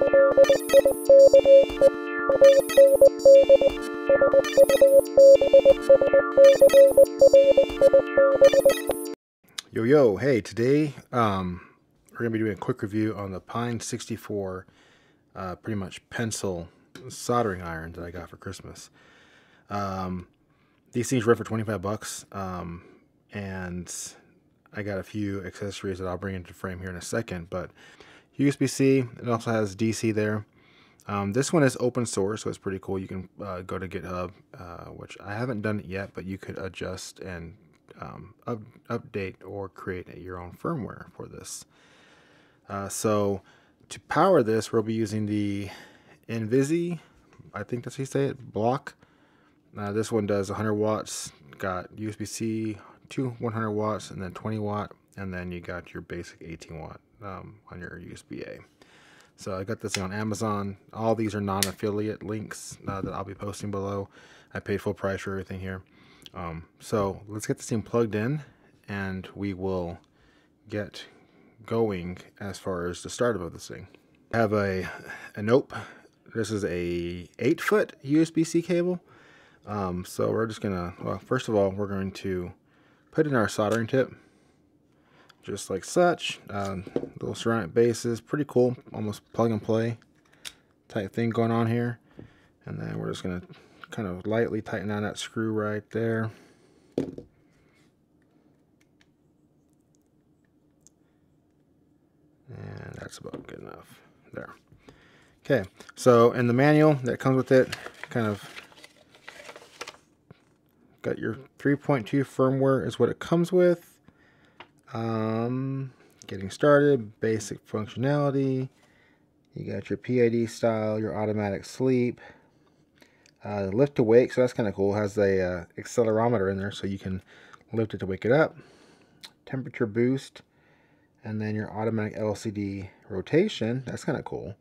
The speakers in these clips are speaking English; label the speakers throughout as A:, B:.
A: Yo, yo, hey, today um, we're going to be doing a quick review on the Pine 64 uh, pretty much Pinecil soldering iron that I got for Christmas. Um, these things run for 25 bucks, um, and I got a few accessories that I'll bring into frame here in a second, but USB-C, it also has DC there. Um, this one is open source, so it's pretty cool. You can uh, go to GitHub, uh, which I haven't done it yet, but you could adjust and um, up, update or create your own firmware for this. Uh, so to power this, we'll be using the Invisi, I think that's how you say it, block. Uh, this one does 100 watts, got USB-C, two 100 watts, and then 20 watt, and then you got your basic 18 watt um, on your USB-A. So I got this on Amazon. All these are non-affiliate links uh, that I'll be posting below. I paid full price for everything here. Um, so let's get this thing plugged in and we will get going as far as the startup of this thing. I have a, a Nope. This is a 8 foot USB-C cable. Um, so we're just gonna, well, first of all, we're going to put in our soldering tip just like such. Um, little ceramic bases, pretty cool, almost plug and play type thing going on here. And then we're just gonna kind of lightly tighten down that screw right there. And that's about good enough. There. Okay, so in the manual that comes with it, kind of got your 3.2 firmware is what it comes with. Um, getting started, basic functionality. You got your PID style, your automatic sleep. Uh, lift to wake, so that's kind of cool. Has a uh, accelerometer in there, so you can lift it to wake it up. Temperature boost, and then your automatic LCD rotation. That's kind of cool.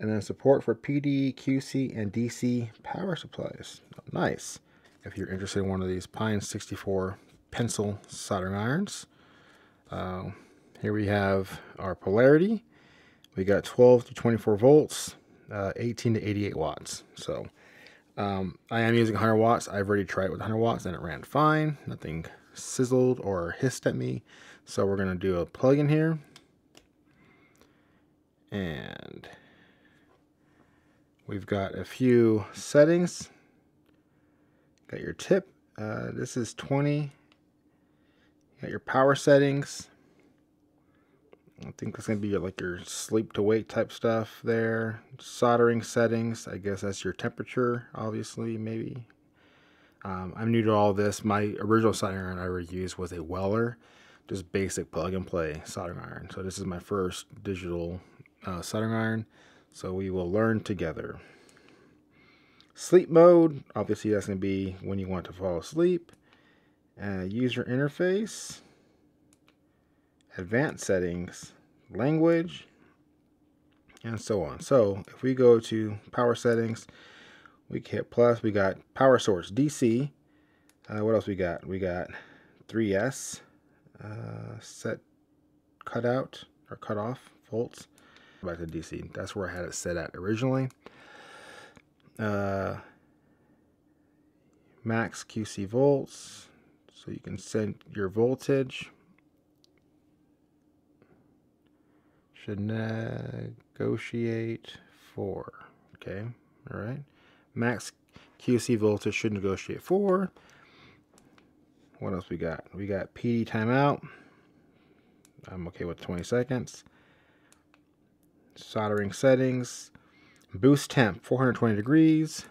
A: And then support for PD, QC, and DC power supplies. Nice. If you're interested in one of these Pine 64 Pinecil soldering irons. Uh, here we have our polarity. We got 12 to 24 volts, uh, 18 to 88 watts. So um, I am using 100 watts. I've already tried it with 100 watts and it ran fine. Nothing sizzled or hissed at me. So we're going to do a plug in here. And we've got a few settings. Got your tip. Uh, this is 20. Got your power settings. I think it's going to be like your sleep to wake type stuff there. Soldering settings. I guess that's your temperature, obviously, maybe. Um, I'm new to all this. My original soldering iron I ever used was a Weller, just basic plug and play soldering iron. So this is my first digital uh, soldering iron. So we will learn together. Sleep mode, obviously that's going to be when you want to fall asleep. Uh, user interface advanced settings, language, and so on. So if we go to power settings, we hit plus, we got power source DC. Uh, what else we got? We got 3S uh, set cutout or cut off volts. Back to DC. That's where I had it set at originally. Uh, max QC volts. So you can set your voltage should negotiate for. Okay, all right. Max QC voltage should negotiate for. What else we got? We got PD timeout. I'm okay with 20 seconds. Soldering settings. Boost temp, 420 degrees.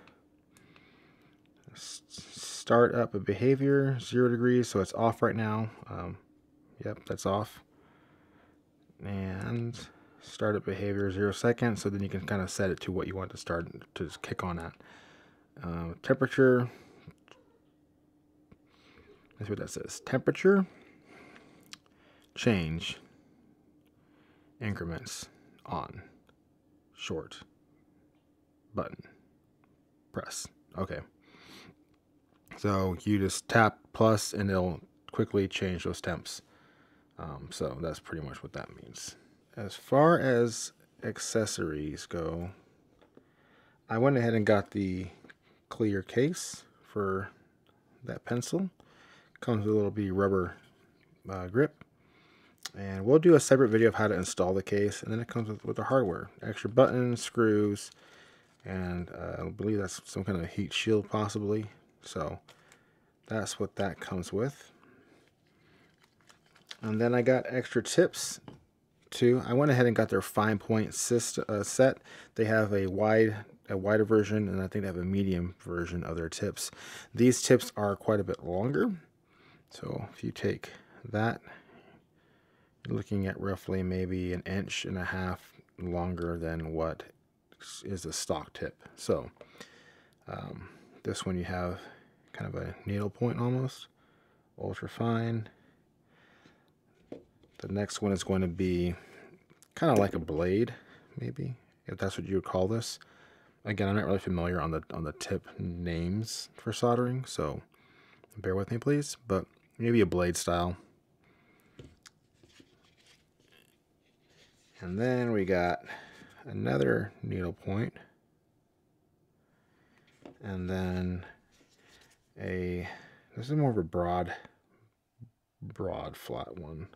A: Start up a behavior, 0 degrees, so it's off right now. Um, yep, that's off and startup behavior zero seconds so then you can kind of set it to what you want to start to kick on at. Uh, temperature that's what that says. Temperature change increments on short button press okay. So you just tap plus and it'll quickly change those temps um, so that's pretty much what that means. As far as accessories go, I went ahead and got the clear case for that Pinecil. Comes with a little bitty rubber uh, grip. And we'll do a separate video of how to install the case. And then it comes with, with the hardware. Extra buttons, screws, and uh, I believe that's some kind of heat shield possibly. So that's what that comes with. And then I got extra tips too. I went ahead and got their fine point uh, set. They have a wide a wider version and I think they have a medium version of their tips. These tips are quite a bit longer. So if you take that, you're looking at roughly maybe an inch and a half longer than what is a stock tip. So um, this one you have kind of a needle point almost, ultra fine. The next one is going to be kind of like a blade, maybe, if that's what you would call this. Again, I'm not really familiar on the on the tip names for soldering, so bear with me, please. But maybe a blade style. And then we got another needle point. And then a, this is more of a broad, broad flat one.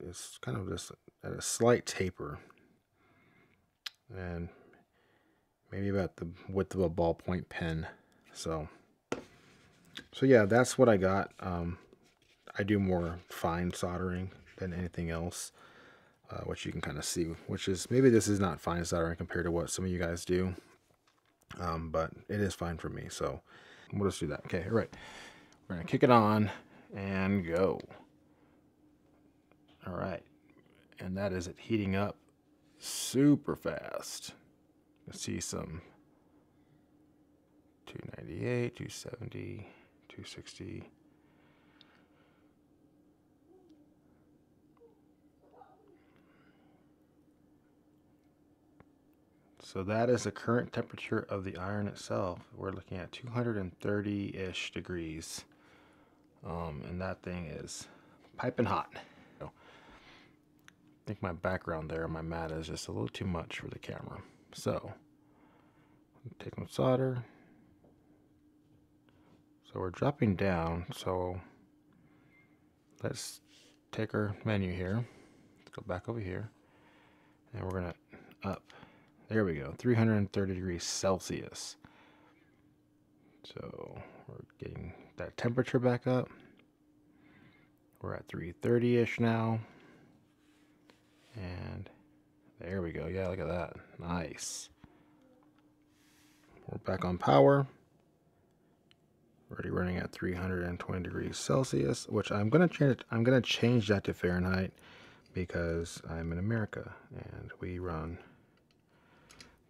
A: It's, kind of just at a slight taper. And maybe about the width of a ballpoint pen. So, so yeah, that's what I got. Um, I do more fine soldering than anything else, uh, which you can kind of see, which is, maybe this is not fine soldering compared to what some of you guys do, um, but it is fine for me, so we'll just do that. Okay, all right. We're to kick it on and go. All right. And that is it heating up super fast. You see some 298, 270, 260, So that is the current temperature of the iron itself. We're looking at 230-ish degrees. Um, and that thing is piping hot. Think my background there on my mat is just a little too much for the camera. So, take some solder. So we're dropping down. So let's take our menu here. Let's go back over here. And we're to up there we go, 330 degrees Celsius. So we're getting that temperature back up. We're at 330-ish now. And there we go. Yeah, look at that. Nice. We're back on power. Already running at 320 degrees Celsius, which I'm gonna change. I'm gonna change that to Fahrenheit because I'm in America and we run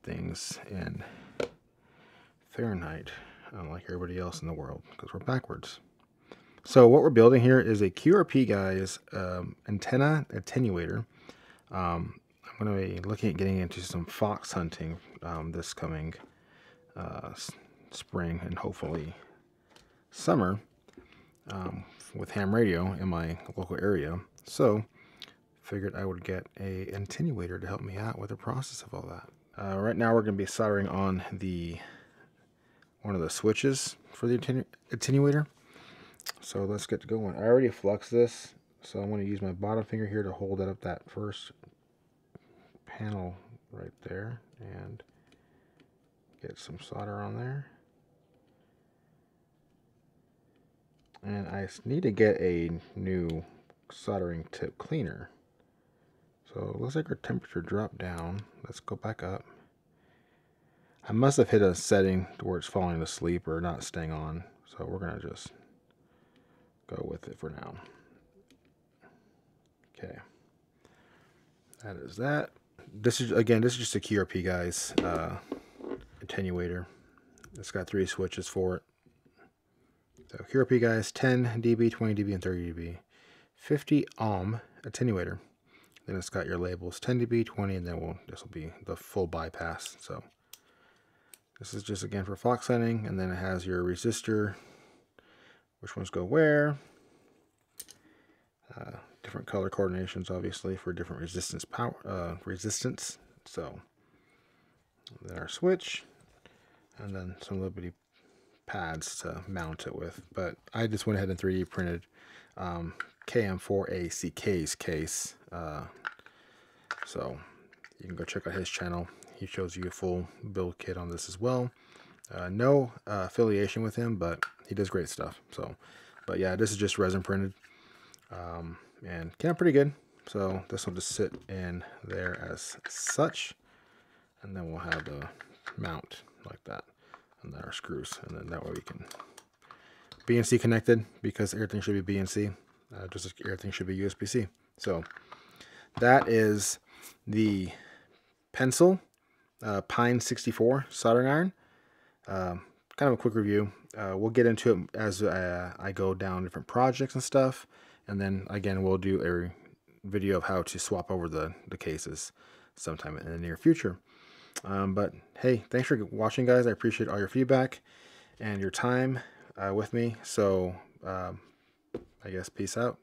A: things in Fahrenheit, unlike everybody else in the world, because we're backwards. So what we're building here is a QRPGuys um, antenna attenuator. Um, I'm going to be looking at getting into some fox hunting um, this coming uh, spring and hopefully summer um, with ham radio in my local area. So figured I would get a attenuator to help me out with the process of all that. Uh, right now we're going to be soldering on the one of the switches for the attenu attenuator. So let's get going. I already fluxed this, so I'm going to use my bottom finger here to hold that up that first panel right there and get some solder on there. And I need to get a new soldering tip cleaner. So it looks like our temperature dropped down. Let's go back up. I must have hit a setting where it's falling asleep or not staying on. So we're going to just go with it for now. Okay. That is that. This is, again, this is just a QRP, guys, uh, attenuator. It's got three switches for it. So QRP, guys, 10 dB, 20 dB, and 30 dB. 50 ohm attenuator. Then it's got your labels 10 dB, 20, and then we'll, this will be the full bypass. So this is just again for fox hunting, and then it has your resistor, which ones go where. Uh, different color coordinations, obviously, for different resistance power uh, resistance. So then our switch, and then some little bitty pads to mount it with. But I just went ahead and 3D printed um, KM4ACK's case. Uh, so you can go check out his channel. He shows you a full build kit on this as well. Uh, no uh, affiliation with him, but he does great stuff. So, but yeah, this is just resin printed, um, and came out pretty good. So this will just sit in there as such, and then we'll have the mount like that, and then our screws, and then that way we can BNC connected because everything should be BNC, uh, just as everything should be USB-C. So that is the Pinecil uh, Pine 64 soldering iron. Uh, kind of a quick review. Uh, we'll get into it as uh, I go down different projects and stuff. And then again, we'll do a video of how to swap over the, the cases sometime in the near future. Um, but hey, thanks for watching, guys. I appreciate all your feedback and your time uh, with me. So um, I guess peace out.